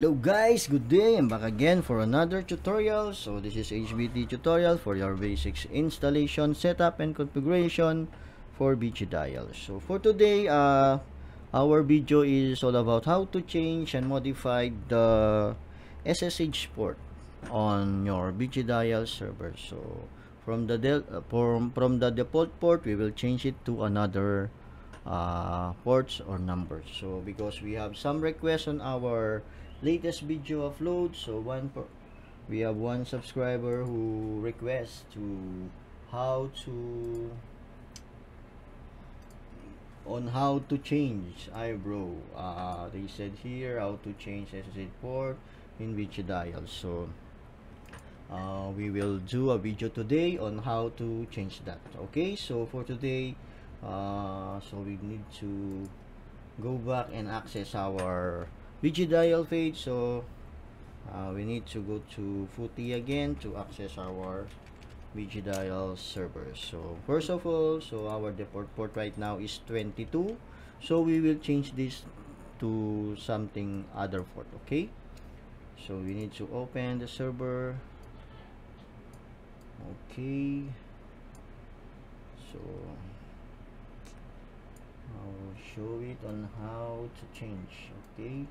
Hello guys, good day. I'm back again for another tutorial. So this is HBT tutorial for your basics installation, setup, and configuration for Vicidial. So for today, uh, our video is all about how to change and modify the SSH port on your Vicidial server. So from the uh, from from the default port, we will change it to another uh, ports or numbers. So because we have some requests on our latest video upload. So one per we have one subscriber who requests to how to on how to change. Eyebrow uh, they said here how to change SSH port in Vicidial. So uh, we will do a video today on how to change that. Okay so for today uh, so we need to go back and access our Vicidial page so uh, we need to go to PuTTY again to access our Vicidial server so first of all so our default port right now is 22 so we will change this to something other port okay? So we need to open the server. Okay. So I'll show it on how to change okay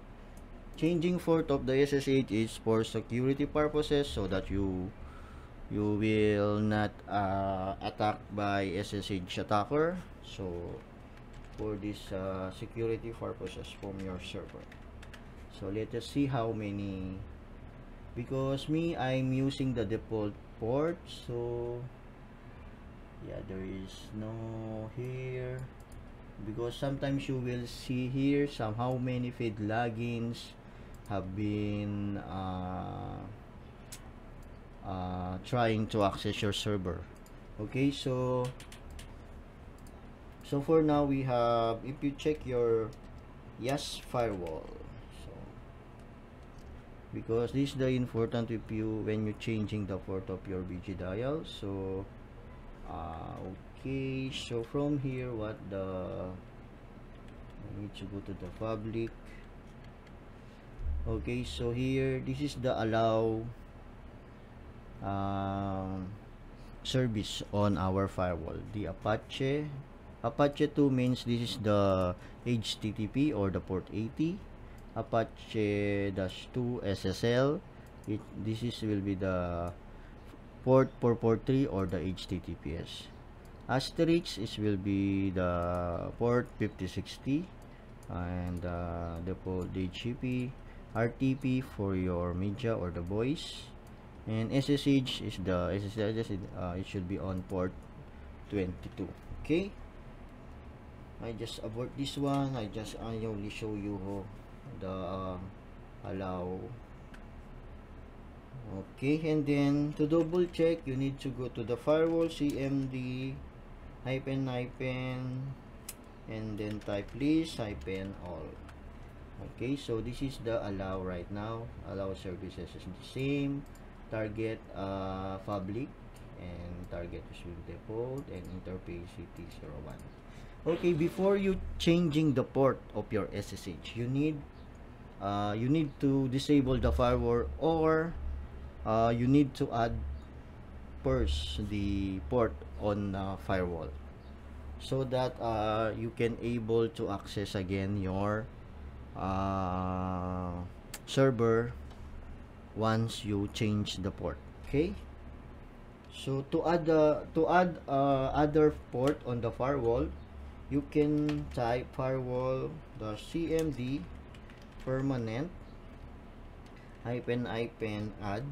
changing port of the SSH is for security purposes so that you you will not uh, by SSH attacker so for this uh, security purposes from your server. So let us see how many because me I'm using the default port so yeah there is no here. Because sometimes you will see here some how many feed logins have been uh, uh, trying to access your server. Okay so so for now we have if you check your yes firewall. So because this is the important if you when you're changing the port of your Vicidial. So uh, okay so from here what the I need to go to the public okay so here this is the allow um, service on our firewall. The Apache Apache 2 means this is the HTTP or the port 80 Apache dash 2 SSL it, this is will be the port 443 or the HTTPS asterisk is will be the port 5060 and uh, the port DHCP RTP for your media or the voice. And SSH is the SSH uh, it should be on port 22 okay? I just abort this one. I just I only show you the uh, allow. Okay and then to double check you need to go to the firewall cmd hyphen hyphen and then type list hyphen all okay so this is the allow right now. Allow services is the same. Target uh, public and target is with default and interface CT01 okay before you changing the port of your SSH you need uh, you need to disable the firewall or uh, you need to add first the port on uh, firewall so that uh, you can able to access again your uh, server once you change the port okay? So to add uh, to add uh, other port on the firewall you can type firewall the cmd permanent hyphen hyphen add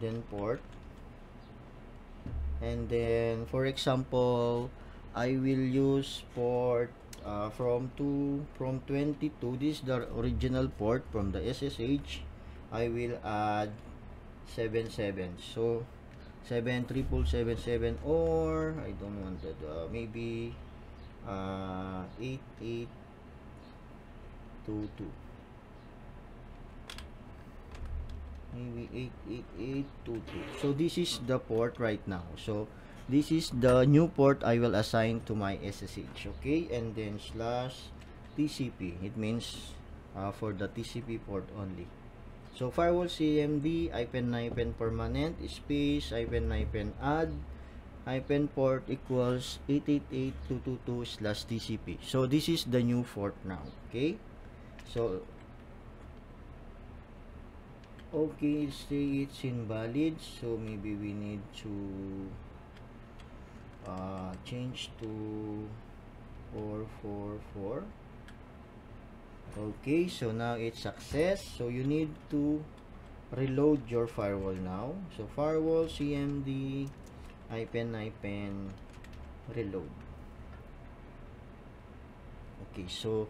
then port. And then for example I will use port uh, from 2 from 22 this is the original port from the SSH I will add 77 so 7 triple 77 or I don't want that uh, maybe uh, 8822 maybe 88822 so this is the port right now. So this is the new port I will assign to my SSH okay? And then slash TCP it means uh, for the TCP port only. So firewall CMD hyphen hyphen permanent space hyphen hyphen add hyphen port equals 888222 slash TCP so this is the new port now okay? So okay say it's invalid so maybe we need to uh, change to 444 okay so now it's success. So you need to reload your firewall now. So firewall cmd ipen ipen reload. Okay so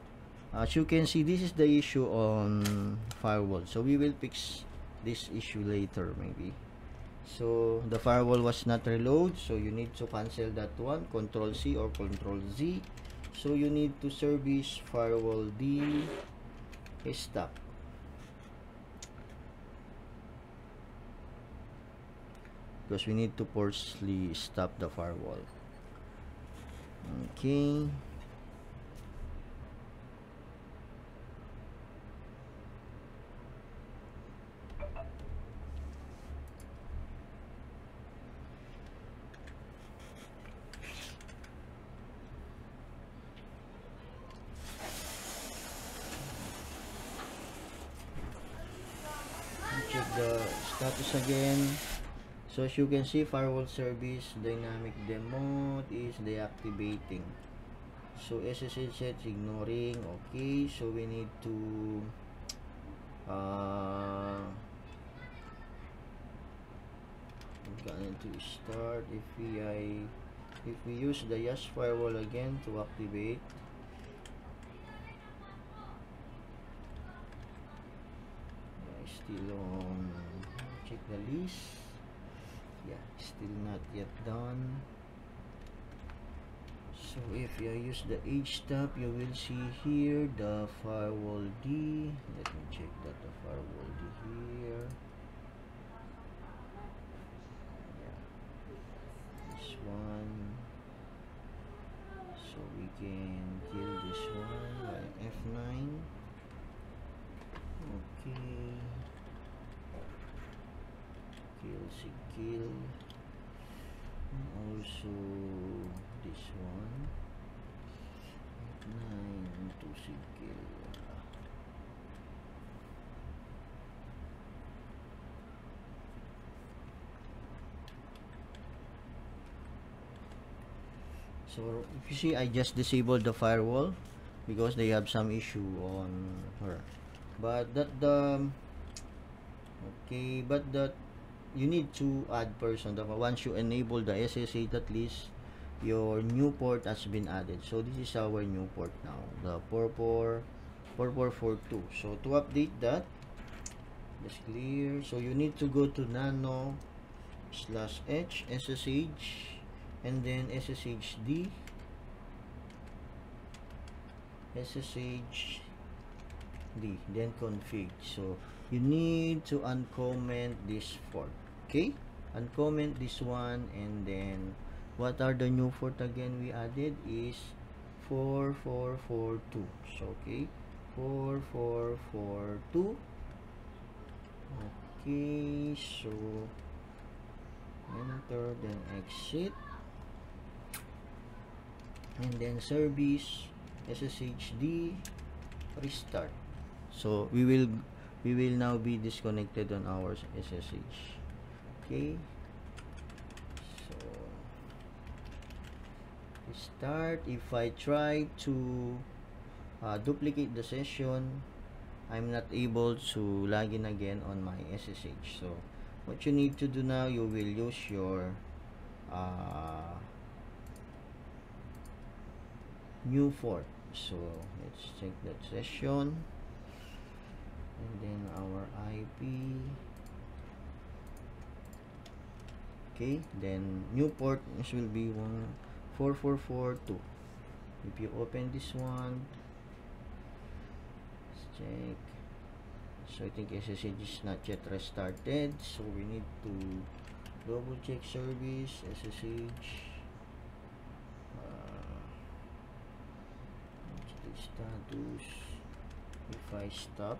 as you can see this is the issue on firewall. So we will fix this issue later maybe so the firewall was not reload so you need to cancel that one control C or control Z. So you need to service firewall D stop. Because we need to forcefully stop the firewall. Okay status again so as you can see firewall service dynamic demo is deactivating. So SSH set ignoring okay. So we need to uh going to start if we I if we use the YAS firewall again to activate. Still on check the list yeah still not yet done. So if you use the htop you will see here the firewall D. Let me check that the firewall D here. Yeah this one. So we can kill this one by F9 okay kill skill and also this one. Nine to skill so if you see I just disabled the firewall because they have some issue on her. But that the okay but that you need to add person once you enable the SSH at least your new port has been added. So this is our new port now the 44 4442 so to update that just clear. So you need to go to nano slash h ssh and then sshd sshd then config. So you need to uncomment this port okay uncomment this one and then what are the new port again we added is 4442 so okay 4442 okay so enter then exit. And then service sshd restart. So we will we will now be disconnected on our SSH okay. So start. If I try to uh, duplicate the session I'm not able to log in again on my SSH so what you need to do now you will use your uh, new port so let's check that session. And then our IP okay then new port this will be one four four four two. If you open this one let's check. So I think SSH is not yet restarted so we need to double check service SSH uh, let's if I stop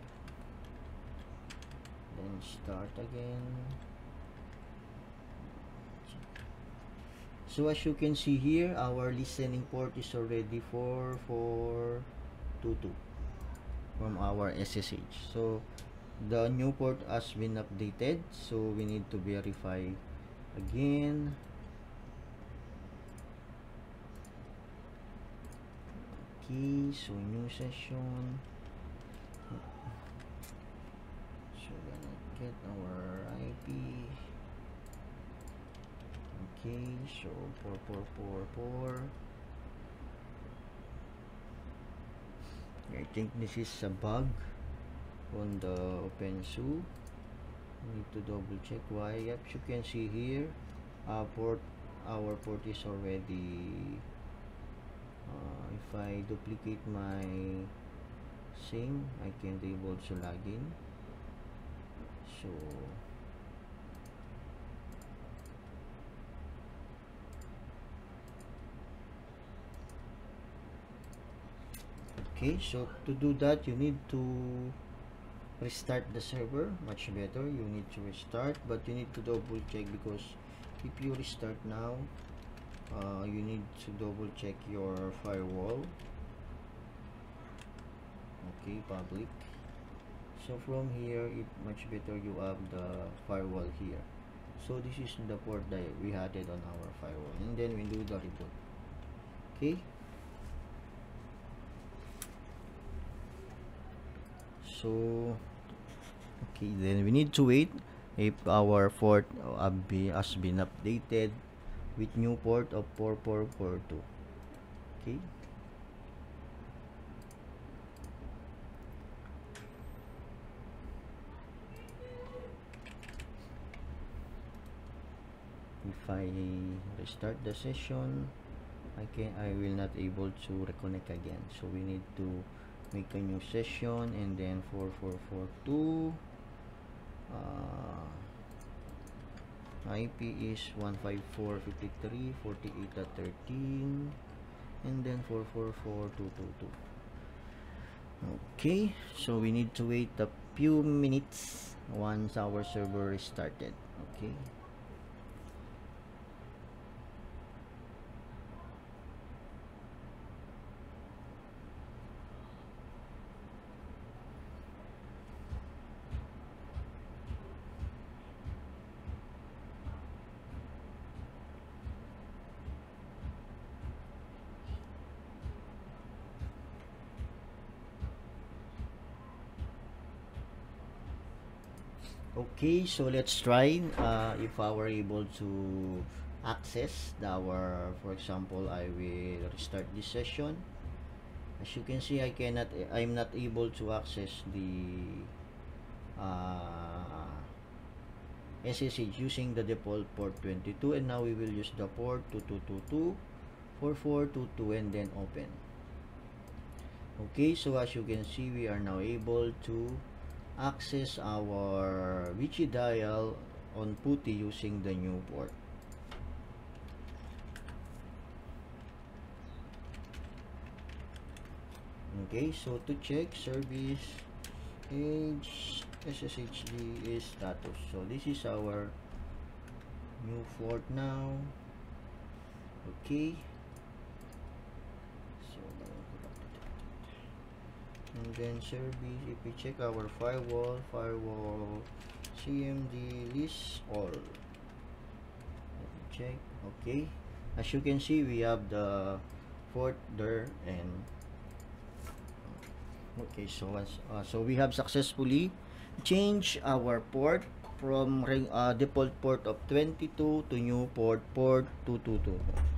then start again so as you can see here our listening port is already 4422 from our SSH so the new port has been updated. So we need to verify again. Okay so new session. So gonna get our IP okay so 4444 I think this is a bug on the OpenSU need to double check why. Yep you can see here. Our port our port is already uh, if I duplicate my SIM I can able to log in. So okay so to do that you need to restart the server much better. You need to restart but you need to double check because if you restart now uh, you need to double check your firewall. Okay public. So from here it much better you have the firewall here. So this is the port that we had it on our firewall and then we do the reboot okay so okay then we need to wait if our port has been updated with new port of 4442 okay. If I restart the session I can I will not able to reconnect again. So we need to make a new session and then 4442 uh, IP is 154.53.48.13 and then 444222 okay so we need to wait a few minutes once our server is started. Okay okay so let's try uh, if I were able to access the, our for example I will restart this session. As you can see I cannot I'm not able to access the uh, SSH using the default port 22 and now we will use the port 2222 4422 and then open. Okay so as you can see we are now able to access our Wiki dial on PuTTY using the new port. Okay, so to check service age SSHD is status. So this is our new port now. Okay. And then service if we check our firewall firewall cmd list all. Check okay. As you can see we have the port there and okay so uh, so we have successfully changed our port from uh, default port of 22 to new port port 222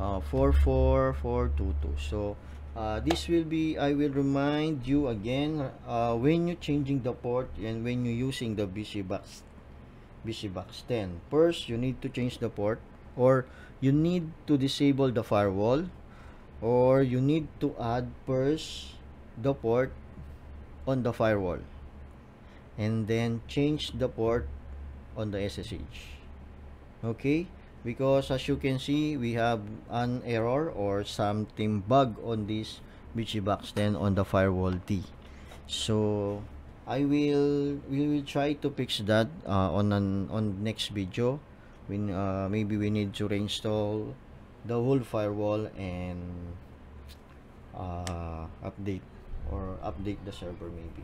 uh, 44422 so uh, this will be I will remind you again uh, when you're changing the port and when you're using the Vicibox BC box 10 first you need to change the port or you need to disable the firewall or you need to add first the port on the firewall and then change the port on the SSH okay because as you can see we have an error or something bug on this Vicibox 10 on the firewall T. So I will we will try to fix that uh, on an on next video when uh, maybe we need to reinstall the whole firewall and uh, update or update the server maybe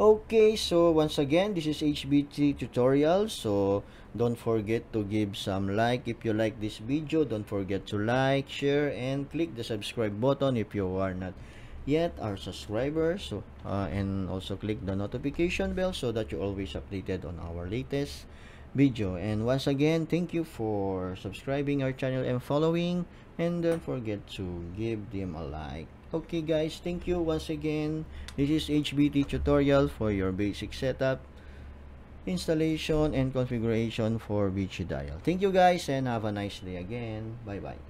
okay so once again this is HBT tutorial. So don't forget to give some like. If you like this video don't forget to like share and click the subscribe button if you are not yet our subscribers so uh, and also click the notification bell so that you're always updated on our latest video. And once again thank you for subscribing our channel and following. And don't forget to give them a like okay guys. Thank you once again. This is hbt tutorial for your basic setup installation and configuration for BG dial. Thank you guys and have a nice day again. Bye bye